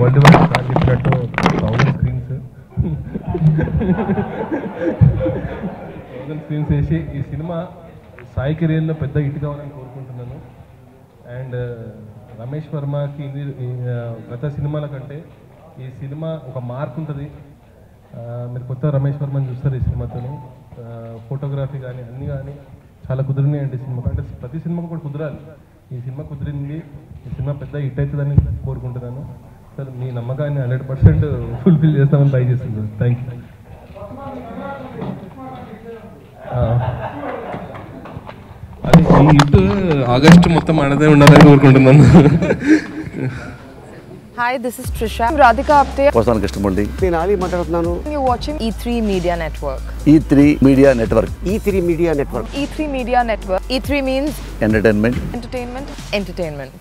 World wide sir చెప్పినట్టు thousand screens thousand screens వేసి ఈ సినిమా సాయి కెరీర్లో పెద్ద హిట్ కావాలని కోరుకుంటున్నాను. అండ్ రమేష్ వర్మకి గత సినిమాల కంటే ఈ సినిమా ఒక మార్క్ ఉంటుంది. మీరు కొత్త రమేష్ వర్మని చూస్తారు ఈ సినిమాతో ఫోటోగ్రఫీ కానీ అన్నీ కానీ చాలా కుదిరినాయండి సినిమా అంటే ప్రతి సినిమాకు కూడా కుదరాలి. ఈ సినిమా కుదిరింది ఈ సినిమా పెద్ద హిట్ అవుతుందని కోరుకుంటున్నాను. సార్ మీ నమ్మకాన్ని హండ్రెడ్ పర్సెంట్ ఫుల్ఫిల్ చేస్తామని ట్రై చేస్తున్నాను థ్యాంక్ యూ అది ఈ హిట్ ఆగస్ట్ మొత్తం ఆడదే ఉండాలని కోరుకుంటున్నాను Hi, this is Trisha. I'm Radhika Apte. వస్తాను కృష్ణమూర్తి నేను ఆలీ మాట్లాడుతున్నాను You're watching E3 Media Network. E three media network E three media network E3 Media Network. E3 means entertainment entertainment, entertainment.